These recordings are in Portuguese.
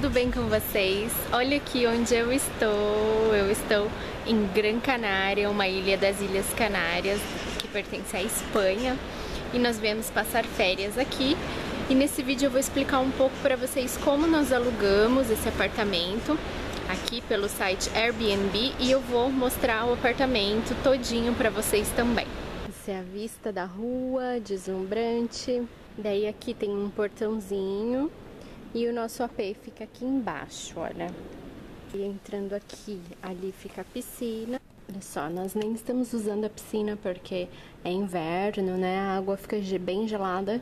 tudo bem com vocês? Olha aqui onde eu estou. Eu estou em Gran Canária, uma ilha das Ilhas Canárias que pertence à Espanha. E nós viemos passar férias aqui. E nesse vídeo eu vou explicar um pouco para vocês como nós alugamos esse apartamento aqui pelo site Airbnb e eu vou mostrar o apartamento todinho para vocês também. Essa é a vista da rua, deslumbrante. Daí aqui tem um portãozinho e o nosso AP fica aqui embaixo, olha. E entrando aqui, ali fica a piscina. Olha só, nós nem estamos usando a piscina porque é inverno, né? A água fica bem gelada.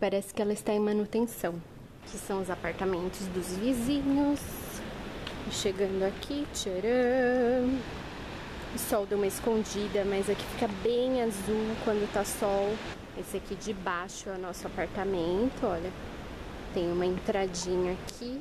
Parece que ela está em manutenção. Aqui são os apartamentos dos vizinhos. Chegando aqui, tcharam! O sol deu uma escondida, mas aqui fica bem azul quando tá sol. Esse aqui de baixo é o nosso apartamento, olha. Tem uma entradinha aqui.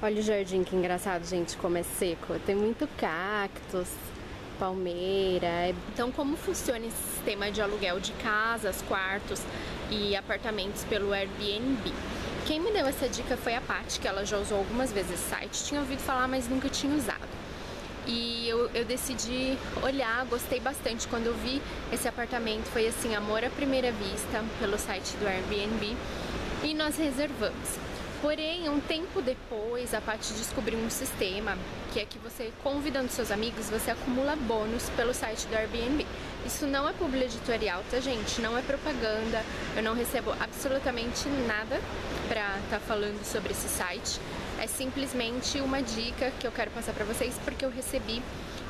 Olha o jardim, que engraçado, gente, como é seco. Tem muito cactus, palmeira. Então, como funciona esse sistema de aluguel de casas, quartos e apartamentos pelo Airbnb? Quem me deu essa dica foi a Paty, que ela já usou algumas vezes esse site. Tinha ouvido falar, mas nunca tinha usado. E eu, eu decidi olhar, gostei bastante. Quando eu vi esse apartamento, foi assim, amor à primeira vista, pelo site do Airbnb e nós reservamos. Porém, um tempo depois, a Paty descobriu um sistema que é que você, convidando seus amigos, você acumula bônus pelo site do Airbnb. Isso não é publi editorial, tá, gente? Não é propaganda. Eu não recebo absolutamente nada pra estar tá falando sobre esse site. É simplesmente uma dica que eu quero passar pra vocês porque eu recebi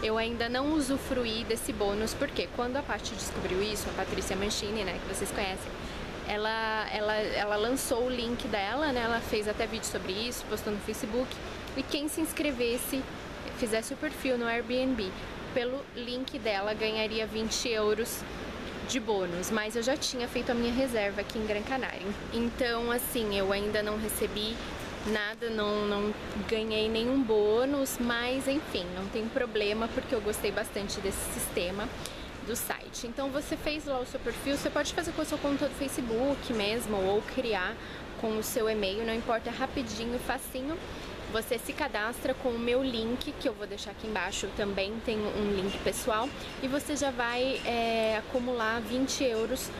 eu ainda não usufruí desse bônus, porque quando a Paty descobriu isso, a Patrícia Manchini, né, que vocês conhecem, ela, ela, ela lançou o link dela, né? Ela fez até vídeo sobre isso, postou no Facebook. E quem se inscrevesse, fizesse o perfil no Airbnb pelo link dela, ganharia 20 euros de bônus, mas eu já tinha feito a minha reserva aqui em Gran Canária. Então, assim, eu ainda não recebi nada, não, não ganhei nenhum bônus, mas enfim, não tem problema porque eu gostei bastante desse sistema do site. Então você fez lá o seu perfil, você pode fazer com a sua conta do Facebook mesmo ou criar com o seu e-mail, não importa, é rapidinho, facinho. Você se cadastra com o meu link, que eu vou deixar aqui embaixo, também tem um link pessoal, e você já vai é, acumular 20 euros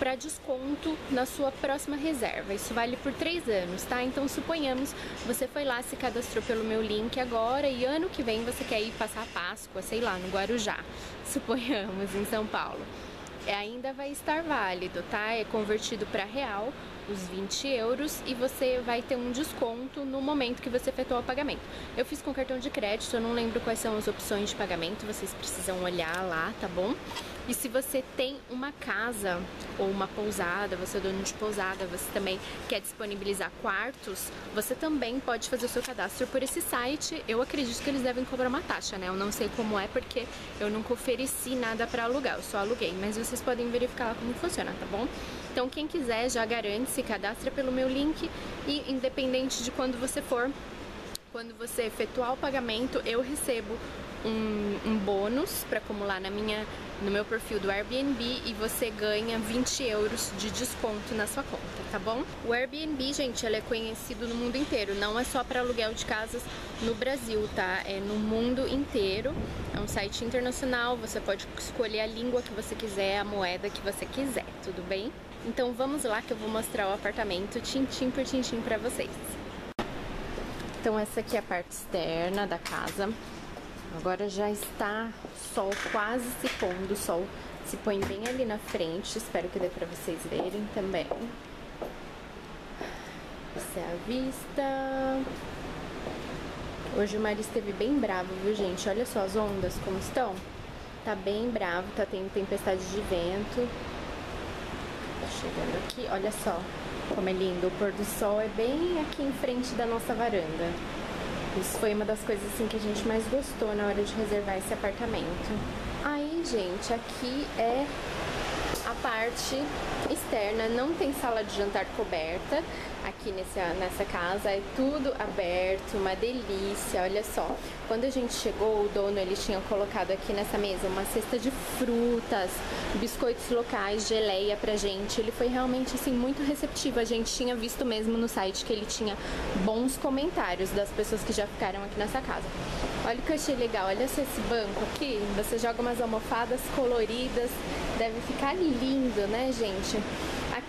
para desconto na sua próxima reserva. Isso vale por três anos, tá? Então suponhamos você foi lá, se cadastrou pelo meu link agora e ano que vem você quer ir passar Páscoa, sei lá, no Guarujá, suponhamos, em São Paulo. É, ainda vai estar válido, tá? É convertido para real os 20 euros e você vai ter um desconto no momento que você efetuar o pagamento. Eu fiz com cartão de crédito, eu não lembro quais são as opções de pagamento, vocês precisam olhar lá, tá bom? E se você tem uma casa ou uma pousada, você é dono de pousada, você também quer disponibilizar quartos, você também pode fazer o seu cadastro por esse site. Eu acredito que eles devem cobrar uma taxa, né? Eu não sei como é porque eu nunca ofereci nada para alugar, eu só aluguei, mas vocês podem verificar lá como funciona, tá bom? Então quem quiser já garante, se cadastra pelo meu link e independente de quando você for, quando você efetuar o pagamento, eu recebo um, um bônus para acumular na minha, no meu perfil do Airbnb e você ganha 20 euros de desconto na sua conta, tá bom? O Airbnb, gente, ele é conhecido no mundo inteiro, não é só para aluguel de casas no Brasil, tá? É no mundo inteiro. É um site internacional, você pode escolher a língua que você quiser, a moeda que você quiser, tudo bem? Então vamos lá que eu vou mostrar o apartamento tintim por tintim para vocês. Então essa aqui é a parte externa da casa. Agora já está sol quase se pondo, o sol se põe bem ali na frente, espero que dê pra vocês verem também. Essa é a vista. Hoje o mar esteve bem bravo, viu gente? Olha só as ondas como estão. Tá bem bravo, tá tendo tempestade de vento. Chegando aqui, olha só como é lindo. O pôr do sol é bem aqui em frente da nossa varanda. Isso foi uma das coisas assim que a gente mais gostou na hora de reservar esse apartamento. Aí, gente, aqui é a parte externa, não tem sala de jantar coberta, aqui nessa, nessa casa. É tudo aberto, uma delícia, olha só. Quando a gente chegou, o dono ele tinha colocado aqui nessa mesa uma cesta de frutas, biscoitos locais, geleia pra gente. Ele foi realmente assim muito receptivo. A gente tinha visto mesmo no site que ele tinha bons comentários das pessoas que já ficaram aqui nessa casa. Olha o que eu achei legal, olha só esse banco aqui. Você joga umas almofadas coloridas, deve ficar lindo, né, gente?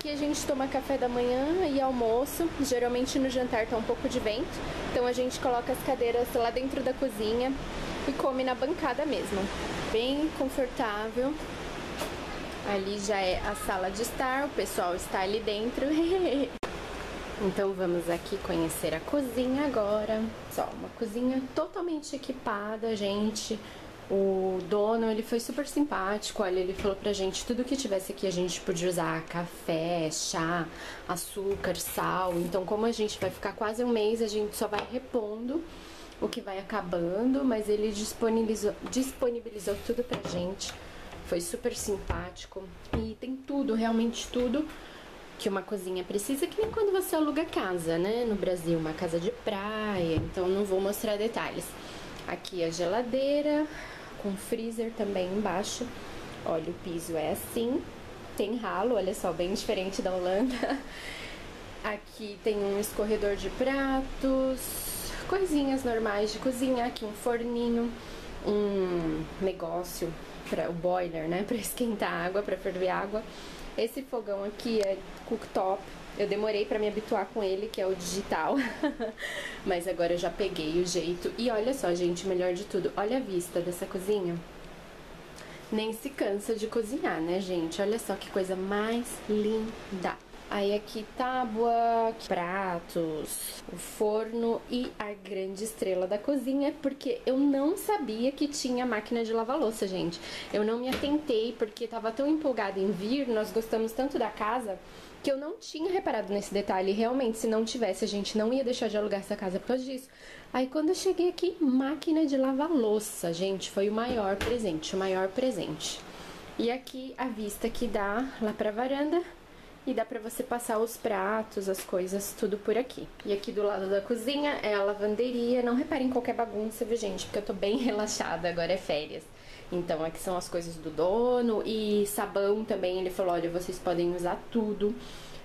Aqui a gente toma café da manhã e almoço. Geralmente no jantar tá um pouco de vento, então a gente coloca as cadeiras lá dentro da cozinha e come na bancada mesmo. Bem confortável. Ali já é a sala de estar, o pessoal está ali dentro. Então vamos aqui conhecer a cozinha agora. Só uma cozinha totalmente equipada, gente. O dono, ele foi super simpático, olha, ele falou pra gente tudo que tivesse aqui a gente podia usar, café, chá, açúcar, sal. Então, como a gente vai ficar quase um mês, a gente só vai repondo o que vai acabando, mas ele disponibilizou, disponibilizou tudo pra gente. Foi super simpático e tem tudo, realmente tudo que uma cozinha precisa, que nem quando você aluga casa, né? No Brasil, uma casa de praia, então não vou mostrar detalhes. Aqui a geladeira, com freezer também embaixo. Olha, o piso é assim, tem ralo, olha só, bem diferente da Holanda. Aqui tem um escorredor de pratos, coisinhas normais de cozinha, aqui um forninho, um negócio para o boiler, né, para esquentar água, para ferver água. Esse fogão aqui é cooktop. Eu demorei para me habituar com ele, que é o digital. Mas agora eu já peguei o jeito. E olha só, gente, melhor de tudo, olha a vista dessa cozinha. Nem se cansa de cozinhar, né, gente? Olha só que coisa mais linda. Aí aqui tábua, pratos, o forno e a grande estrela da cozinha, porque eu não sabia que tinha máquina de lavar louça, gente. Eu não me atentei porque tava tão empolgada em vir, nós gostamos tanto da casa que eu não tinha reparado nesse detalhe. Realmente, se não tivesse, a gente não ia deixar de alugar essa casa por causa disso. Aí quando eu cheguei aqui, máquina de lavar louça, gente, foi o maior presente, o maior presente. E aqui a vista que dá lá pra varanda e dá pra você passar os pratos, as coisas, tudo por aqui. E aqui do lado da cozinha é a lavanderia. Não reparem em qualquer bagunça, viu, gente? Porque eu tô bem relaxada, agora é férias. Então, aqui são as coisas do dono e sabão também. Ele falou, olha, vocês podem usar tudo.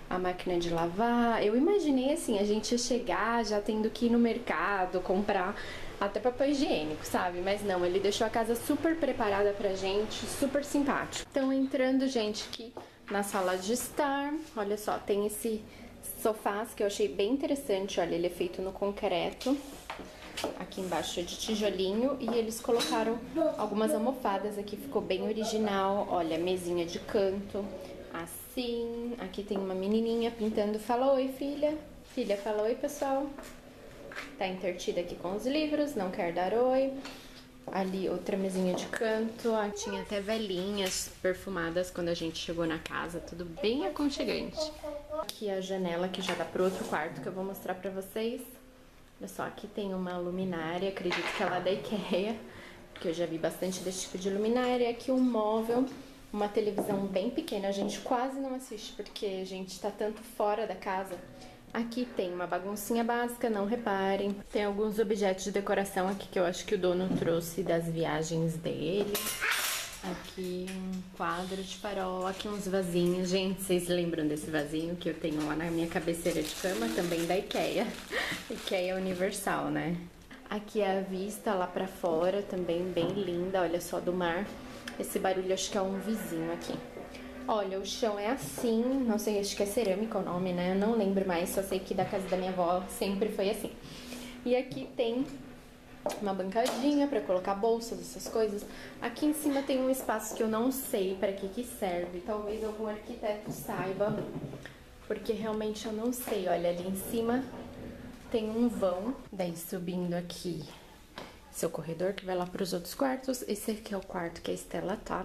A máquina de lavar. Eu imaginei assim, a gente chegar já tendo que ir no mercado, comprar até papel higiênico, sabe? Mas não, ele deixou a casa super preparada pra gente, super simpático. Então, entrando, gente, aqui na sala de estar. Olha só, tem esse sofás que eu achei bem interessante. Olha, ele é feito no concreto. Aqui embaixo é de tijolinho e eles colocaram algumas almofadas aqui, ficou bem original. Olha, mesinha de canto, assim. Aqui tem uma menininha pintando. Fala oi, filha. Filha, fala oi, pessoal. Tá intertida aqui com os livros, não quer dar oi. Ali outra mesinha de canto, tinha até velhinhas perfumadas quando a gente chegou na casa, tudo bem aconchegante. Aqui a janela que já dá pro outro quarto que eu vou mostrar pra vocês. Olha só, aqui tem uma luminária, acredito que ela é da Ikea, porque eu já vi bastante desse tipo de luminária. Aqui um móvel, uma televisão bem pequena, a gente quase não assiste porque a gente tá tanto fora da casa Aqui tem uma baguncinha básica, não reparem. Tem alguns objetos de decoração aqui que eu acho que o dono trouxe das viagens dele. Aqui um quadro de farol, aqui uns vasinhos. Gente, vocês lembram desse vasinho que eu tenho lá na minha cabeceira de cama? Também da Ikea. Ikea Universal, né? Aqui é a vista lá pra fora, também bem linda, olha só, do mar. Esse barulho acho que é um vizinho aqui. Olha, o chão é assim, não sei, acho que é cerâmica o nome, né? Eu não lembro mais, só sei que da casa da minha avó sempre foi assim. E aqui tem uma bancadinha para colocar bolsas, essas coisas. Aqui em cima tem um espaço que eu não sei para que que serve. Talvez algum arquiteto saiba, porque realmente eu não sei. Olha, ali em cima tem um vão, daí subindo aqui seu corredor que vai lá para os outros quartos. Esse aqui é o quarto que a Estela tá.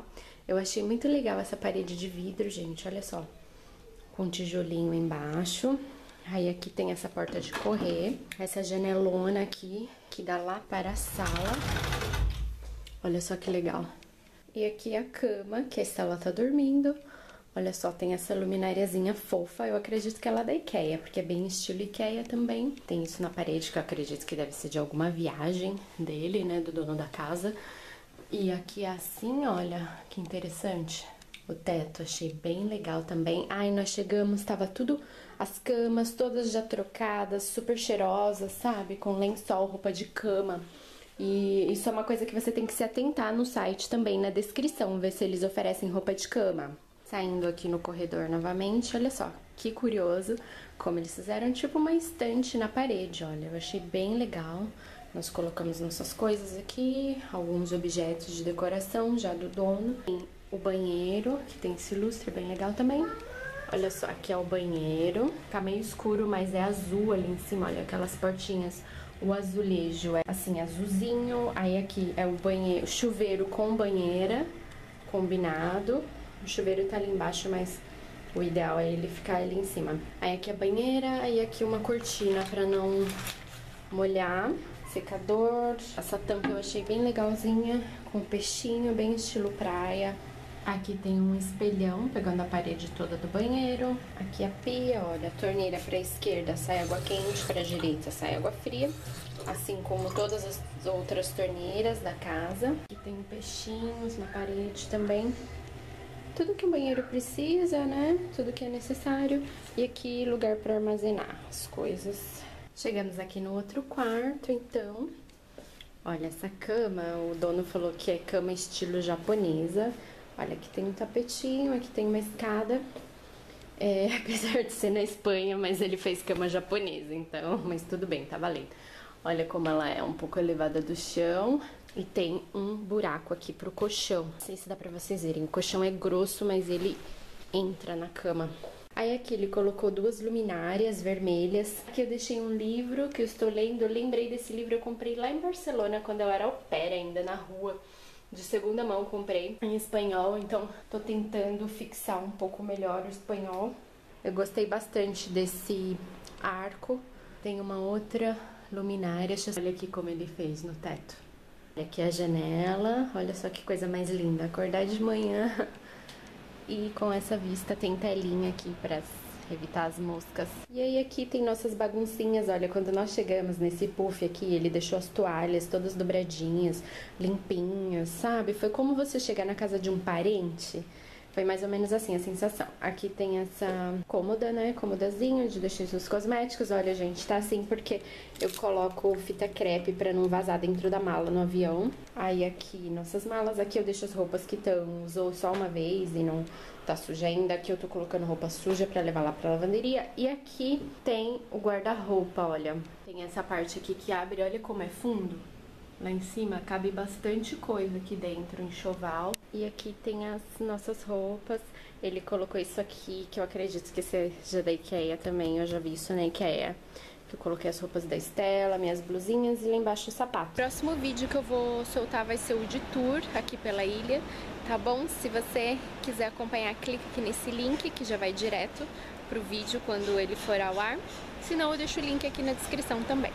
Eu achei muito legal essa parede de vidro, gente, olha só. Com tijolinho embaixo. Aí aqui tem essa porta de correr, essa janelona aqui, que dá lá para a sala. Olha só que legal. E aqui a cama, que a Estela tá dormindo. Olha só, tem essa lumináriazinha fofa, eu acredito que ela é da Ikea, porque é bem estilo Ikea também. Tem isso na parede, que eu acredito que deve ser de alguma viagem dele, né, do dono da casa. E aqui é assim, olha, que interessante. O teto, achei bem legal também. Ai, nós chegamos, tava tudo, as camas todas já trocadas, super cheirosas, sabe? Com lençol, roupa de cama. E isso é uma coisa que você tem que se atentar no site também, na descrição, ver se eles oferecem roupa de cama. Saindo aqui no corredor novamente, olha só, que curioso como eles fizeram tipo uma estante na parede, olha, eu achei bem legal. Nós colocamos nossas coisas aqui, alguns objetos de decoração já do dono. Tem o banheiro, que tem esse lustre bem legal também. Olha só, aqui é o banheiro. Tá meio escuro, mas é azul ali em cima, olha aquelas portinhas. O azulejo é assim, azulzinho. Aí aqui é o banheiro, chuveiro com banheira, combinado. O chuveiro tá ali embaixo, mas o ideal é ele ficar ali em cima. Aí aqui a banheira, aí aqui uma cortina pra não molhar. Secador. Essa tampa eu achei bem legalzinha, com peixinho, bem estilo praia. Aqui tem um espelhão pegando a parede toda do banheiro. Aqui a pia, olha, a torneira para a esquerda sai água quente, para a direita sai água fria. Assim como todas as outras torneiras da casa. Aqui tem peixinhos na parede também tudo que o banheiro precisa, né? Tudo que é necessário. E aqui lugar para armazenar as coisas. Chegamos aqui no outro quarto, então. Olha, essa cama, o dono falou que é cama estilo japonesa. Olha, aqui tem um tapetinho, aqui tem uma escada. É, apesar de ser na Espanha, mas ele fez cama japonesa, então, mas tudo bem, tá valendo. Olha como ela é um pouco elevada do chão. E tem um buraco aqui pro colchão. Não sei se dá pra vocês verem. O colchão é grosso, mas ele entra na cama. Aí aqui ele colocou duas luminárias vermelhas. Aqui eu deixei um livro que eu estou lendo. Eu lembrei desse livro, eu comprei lá em Barcelona, quando eu era au pair ainda, na rua. De segunda mão comprei em espanhol, então tô tentando fixar um pouco melhor o espanhol. Eu gostei bastante desse arco. Tem uma outra luminária. Olha aqui como ele fez no teto. Aqui a janela, olha só que coisa mais linda. Acordar de manhã e com essa vista tem telinha aqui para evitar as moscas. E aí aqui tem nossas baguncinhas, olha, quando nós chegamos nesse puff aqui, ele deixou as toalhas todas dobradinhas, limpinhas, sabe? Foi como você chegar na casa de um parente foi mais ou menos assim a sensação. Aqui tem essa cômoda, né? Cômodazinho de deixar os cosméticos. Olha, gente, tá assim porque eu coloco fita crepe pra não vazar dentro da mala no avião. Aí aqui, nossas malas. Aqui eu deixo as roupas que estão, usou só uma vez e não tá suja ainda. Aqui eu tô colocando roupa suja pra levar lá pra lavanderia. E aqui tem o guarda-roupa, olha. Tem essa parte aqui que abre, olha como é fundo. Lá em cima cabe bastante coisa aqui dentro, enxoval. E aqui tem as nossas roupas. Ele colocou isso aqui, que eu acredito que seja da Ikea também. Eu já vi isso na Ikea. Eu coloquei as roupas da Estela, minhas blusinhas e lá embaixo o sapato. Próximo vídeo que eu vou soltar vai ser o de tour aqui pela ilha, tá bom? Se você quiser acompanhar, clique aqui nesse link que já vai direto pro vídeo quando ele for ao ar. Se não, eu deixo o link aqui na descrição também.